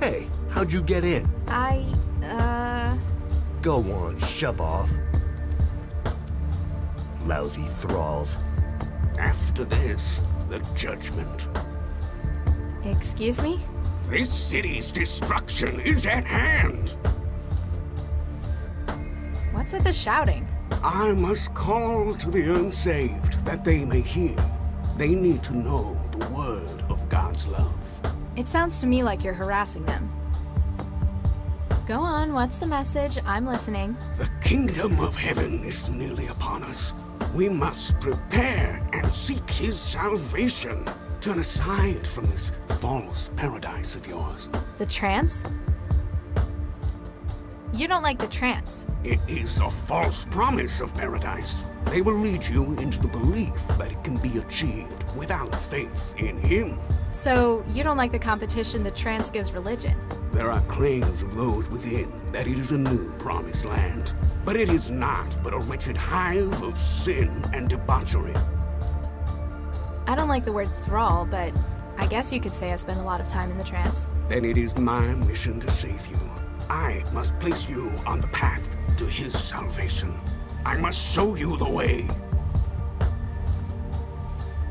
Hey, how'd you get in? I, uh. Go on, shove off. Lousy thralls. After this, the judgment. Excuse me? This city's destruction is at hand. What's with the shouting? I must call to the unsaved that they may hear. They need to know the word of God's love. It sounds to me like you're harassing them. Go on, what's the message? I'm listening. The kingdom of heaven is nearly upon us. We must prepare and seek his salvation. Turn aside from this false paradise of yours. The trance? You don't like the trance. It is a false promise of paradise. They will lead you into the belief that it can be achieved without faith in him. So, you don't like the competition the trance gives religion? There are claims of those within that it is a new promised land. But it is not but a wretched hive of sin and debauchery. I don't like the word thrall, but I guess you could say I spend a lot of time in the trance. Then it is my mission to save you. I must place you on the path to his salvation. I must show you the way.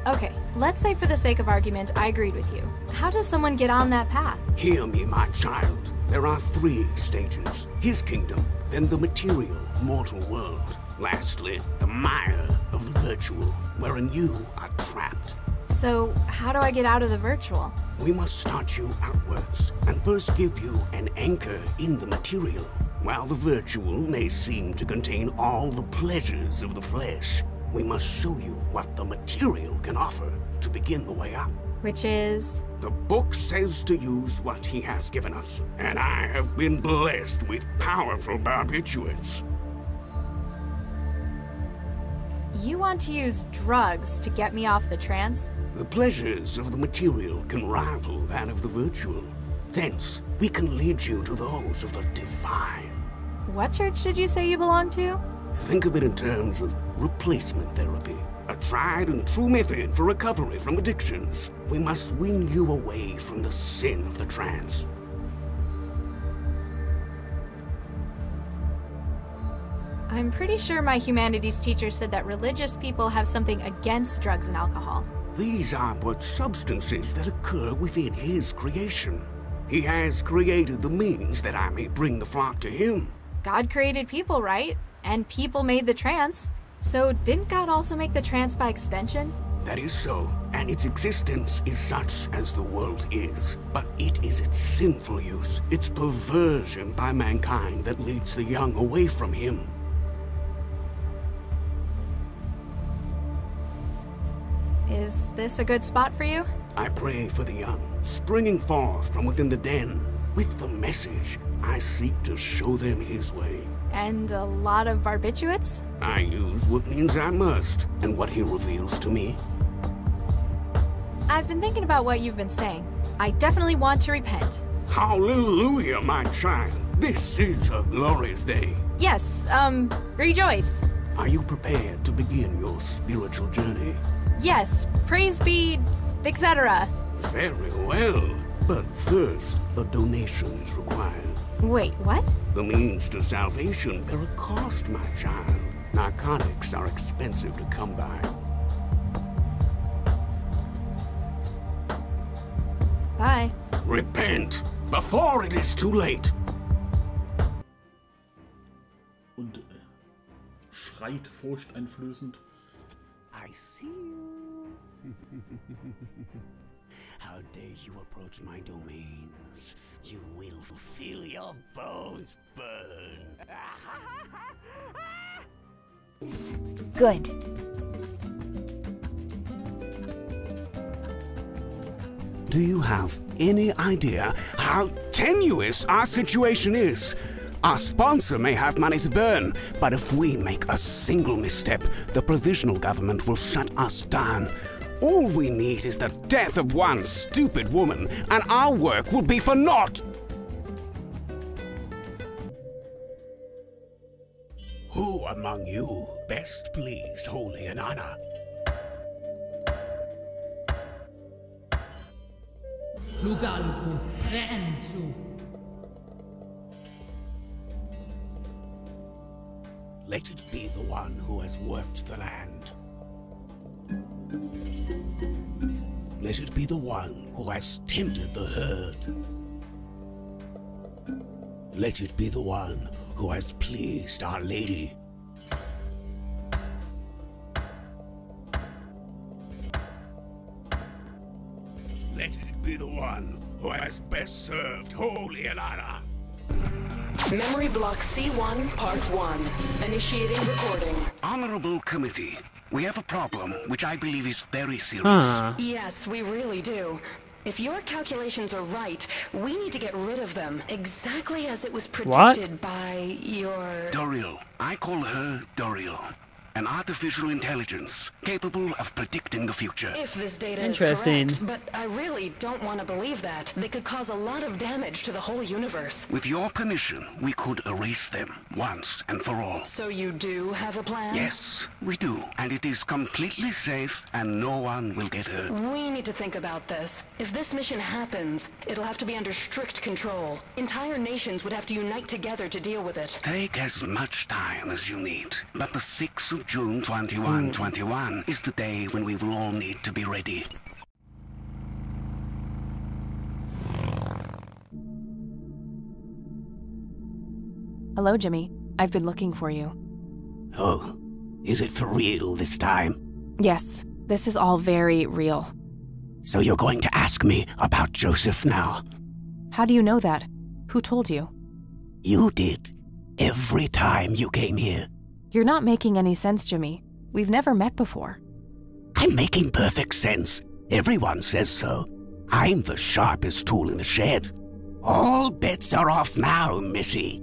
Okay, let's say for the sake of argument, I agreed with you. How does someone get on that path? Hear me, my child. There are three stages. His kingdom, then the material, mortal world. Lastly, the mire of the virtual, wherein you are trapped. So, how do I get out of the virtual? We must start you outwards, and first give you an anchor in the material. While the virtual may seem to contain all the pleasures of the flesh, we must show you what the material can offer to begin the way up. Which is. The book says to use what he has given us, and I have been blessed with powerful barbiturates. You want to use drugs to get me off the trance? The pleasures of the material can rival that of the virtual. Thence, we can lead you to those of the divine. What church did you say you belong to? Think of it in terms of replacement therapy. A tried and true method for recovery from addictions. We must wean you away from the sin of the trance. I'm pretty sure my humanities teacher said that religious people have something against drugs and alcohol. These are but substances that occur within his creation. He has created the means that I may bring the flock to him. God created people, right? And people made the trance. So didn't God also make the trance by extension? That is so, and its existence is such as the world is. But it is its sinful use, its perversion by mankind that leads the young away from him. Is this a good spot for you? I pray for the young, springing forth from within the den. With the message, I seek to show them his way. And a lot of barbiturates? I use what means I must, and what he reveals to me. I've been thinking about what you've been saying. I definitely want to repent. Hallelujah, my child. This is a glorious day. Yes, um, rejoice. Are you prepared to begin your spiritual journey? Yes, praise be, etc. Very well. But first, a donation is required. Wait, what? The means to salvation bear a cost, my child. Narcotics are expensive to come by. Bye. Repent before it is too late. Und äh, schreit furchteinflößend. I see you. How dare you approach my domains? You will feel your bones burn. Good. Do you have any idea how tenuous our situation is? Our sponsor may have money to burn, but if we make a single misstep, the provisional government will shut us down. All we need is the death of one stupid woman, and our work will be for naught. Who among you best pleased Holy and Honor? Lugalgu Rentu. Let it be the one who has worked the land. Let it be the one who has tended the herd. Let it be the one who has pleased Our Lady. Let it be the one who has best served Holy Elara. Memory block C1, part 1. Initiating recording. Honorable Committee, we have a problem which I believe is very serious. Huh. Yes, we really do. If your calculations are right, we need to get rid of them, exactly as it was What? predicted by your... Doriel. I call her Doriel. An artificial intelligence capable of predicting the future. If this data Interesting. is correct, but I really don't want to believe that. They could cause a lot of damage to the whole universe. With your permission, we could erase them once and for all. So you do have a plan? Yes, we do. And it is completely safe and no one will get hurt. We need to think about this. If this mission happens, it'll have to be under strict control. Entire nations would have to unite together to deal with it. Take as much time as you need. But the 6th of June 2121 mm. is the day when we will all need to be ready. Hello, Jimmy. I've been looking for you. Oh, is it for real this time? Yes, this is all very real. So you're going to ask me about Joseph now? How do you know that? Who told you? You did. Every time you came here. You're not making any sense, Jimmy. We've never met before. I'm making perfect sense. Everyone says so. I'm the sharpest tool in the shed. All bets are off now, Missy.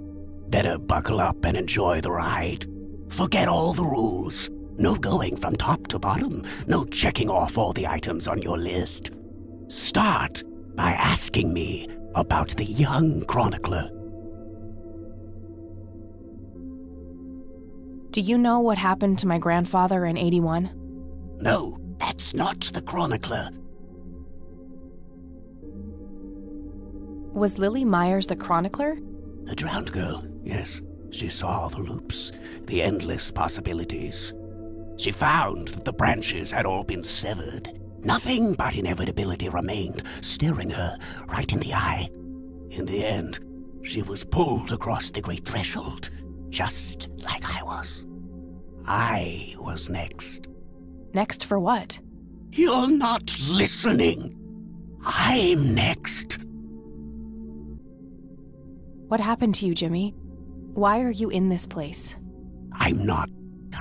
Better buckle up and enjoy the ride. Forget all the rules. No going from top to bottom. No checking off all the items on your list. Start by asking me about the young chronicler. Do you know what happened to my grandfather in 81? No, that's not the chronicler. Was Lily Myers the chronicler? The drowned girl, yes. She saw the loops, the endless possibilities. She found that the branches had all been severed. Nothing but inevitability remained, staring her right in the eye. In the end, she was pulled across the great threshold, just like I was. I was next. Next for what? You're not listening. I'm next. What happened to you, Jimmy? Why are you in this place? I'm not.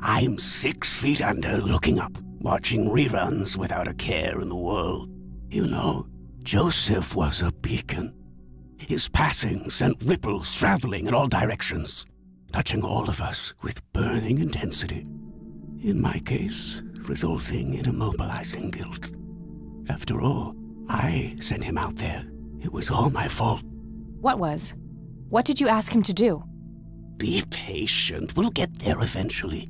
I'm six feet under, looking up, watching reruns without a care in the world. You know, Joseph was a beacon. His passing sent ripples traveling in all directions, touching all of us with burning intensity. In my case, resulting in immobilizing guilt. After all, I sent him out there. It was all my fault. What was? What did you ask him to do? Be patient. We'll get there eventually.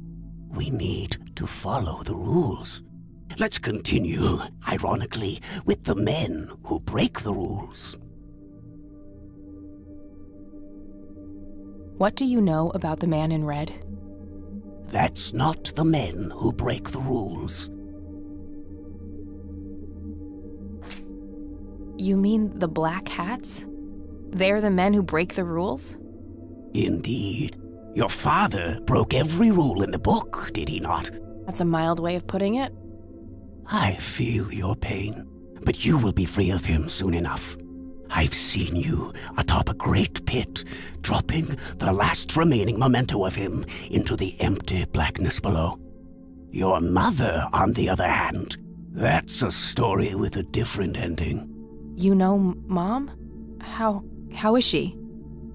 We need to follow the rules. Let's continue, ironically, with the men who break the rules. What do you know about the man in red? That's not the men who break the rules. You mean the black hats? They're the men who break the rules? Indeed. Your father broke every rule in the book, did he not? That's a mild way of putting it. I feel your pain, but you will be free of him soon enough. I've seen you atop a great pit, dropping the last remaining memento of him into the empty blackness below. Your mother, on the other hand, that's a story with a different ending. You know Mom? How how is she?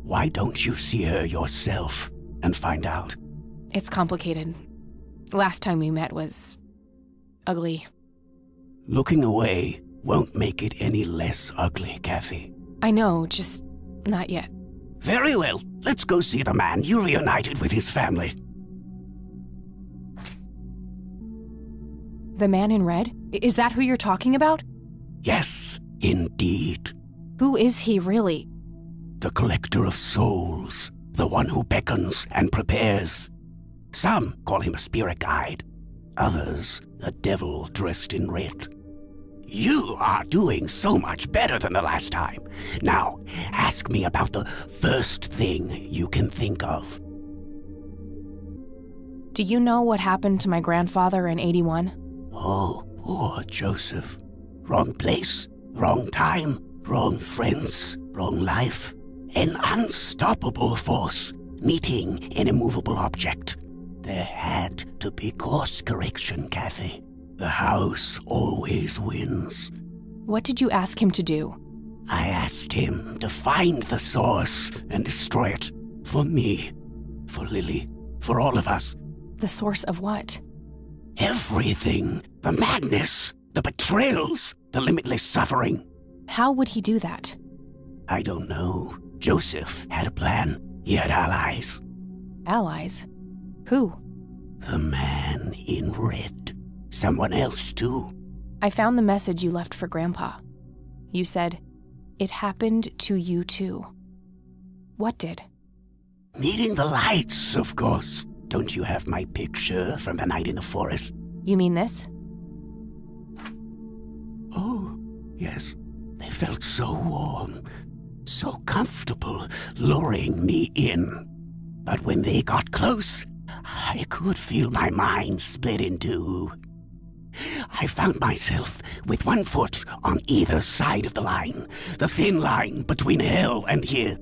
Why don't you see her yourself and find out? It's complicated. Last time we met was ugly. Looking away won't make it any less ugly, Kathy. I know, just not yet. Very well. Let's go see the man you reunited with his family. The man in red? Is that who you're talking about? Yes, Indeed. Who is he really? The collector of souls, the one who beckons and prepares. Some call him a spirit guide, others a devil dressed in red. You are doing so much better than the last time. Now, ask me about the first thing you can think of. Do you know what happened to my grandfather in 81? Oh, poor Joseph. Wrong place, wrong time, wrong friends, wrong life. An unstoppable force meeting an immovable object. There had to be course correction, Kathy. The house always wins. What did you ask him to do? I asked him to find the source and destroy it. For me, for Lily, for all of us. The source of what? Everything. The madness, the betrayals, the limitless suffering. How would he do that? I don't know. Joseph had a plan. He had allies. Allies? Who? The man in red. Someone else, too. I found the message you left for Grandpa. You said, It happened to you too. What did? Meeting the lights, of course. Don't you have my picture from the night in the forest? You mean this? Oh, yes. They felt so warm, so comfortable, luring me in. But when they got close, I could feel my mind split in two. I found myself with one foot on either side of the line, the thin line between hell and here.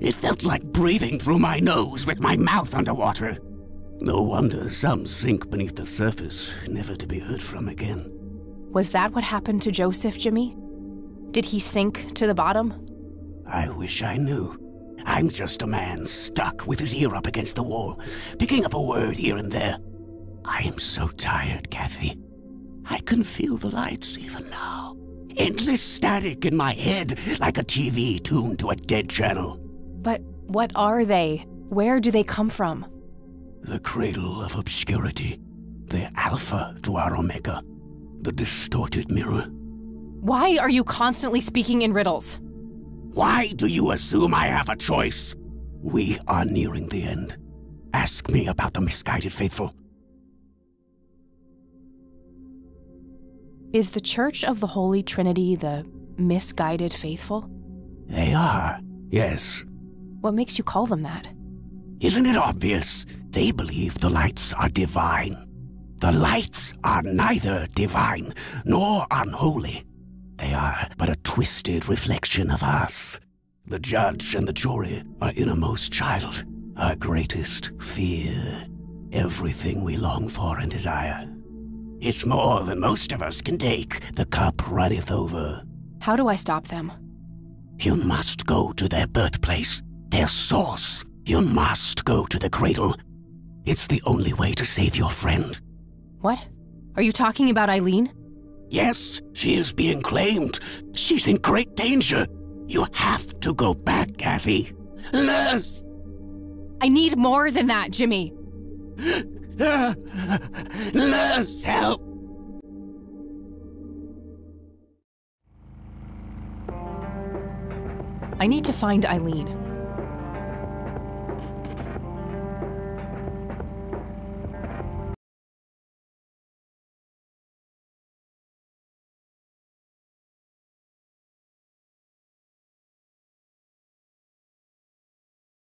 It felt like breathing through my nose with my mouth underwater. No wonder some sink beneath the surface, never to be heard from again. Was that what happened to Joseph, Jimmy? Did he sink to the bottom? I wish I knew. I'm just a man stuck with his ear up against the wall, picking up a word here and there. I am so tired, Kathy. I can feel the lights even now. Endless static in my head, like a TV tuned to a dead channel. But what are they? Where do they come from? The cradle of obscurity, the alpha to our omega, the distorted mirror. Why are you constantly speaking in riddles? Why do you assume I have a choice? We are nearing the end. Ask me about the misguided faithful. Is the Church of the Holy Trinity the misguided faithful? They are, yes. What makes you call them that? Isn't it obvious? They believe the lights are divine. The lights are neither divine nor unholy. They are but a twisted reflection of us. The judge and the jury, our innermost child, our greatest fear, everything we long for and desire. It's more than most of us can take. The cup runneth over. How do I stop them? You must go to their birthplace, their source. You must go to the cradle. It's the only way to save your friend. What? Are you talking about Eileen? Yes, she is being claimed. She's in great danger. You have to go back, Kathy. Nurse! I need more than that, Jimmy. Nurse, help! I need to find Eileen.